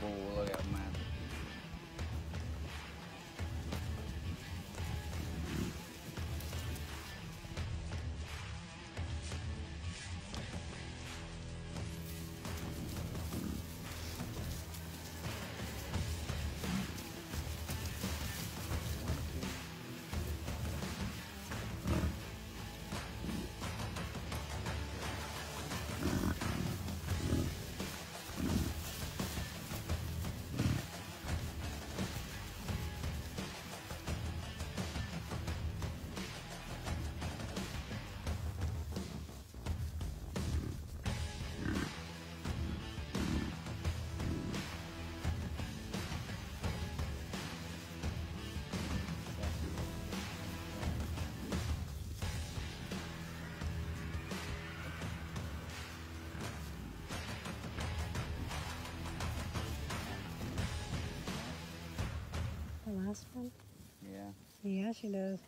ปู The last one? Yeah. Yeah, she does.